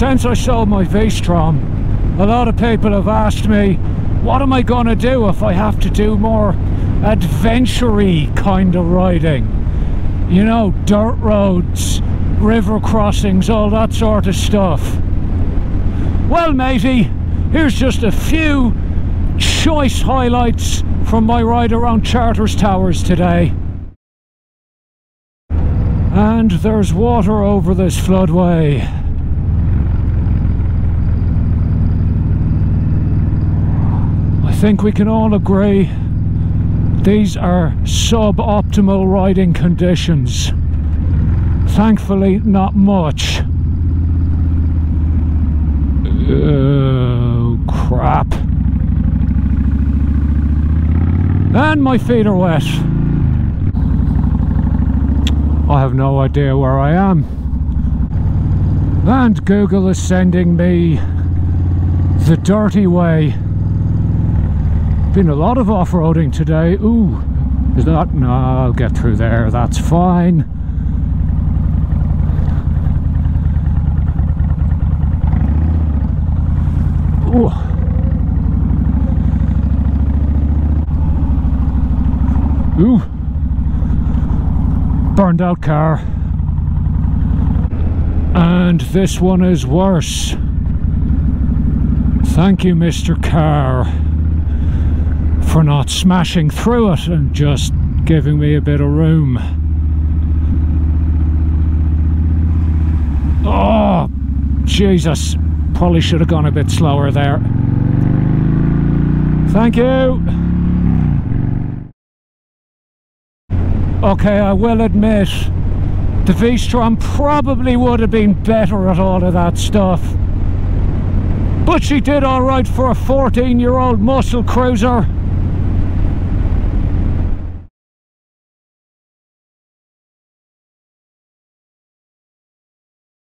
since I sold my V-Strom, a lot of people have asked me, what am I going to do if I have to do more adventure kind of riding? You know, dirt roads, river crossings, all that sort of stuff. Well, matey, here's just a few choice highlights from my ride around Charters Towers today. And there's water over this floodway. Think we can all agree these are suboptimal riding conditions. Thankfully, not much. Oh, crap. And my feet are wet. I have no idea where I am. And Google is sending me the dirty way. Been a lot of off-roading today. Ooh, is that? No, I'll get through there. That's fine. Ooh. Ooh. Burned out car. And this one is worse. Thank you, Mr. Car, for not smashing through it and just giving me a bit of room. Oh, Jesus. Probably should have gone a bit slower there. Thank you. Okay, I will admit the V-Strom probably would have been better at all of that stuff. But she did alright for a 14 year old muscle cruiser.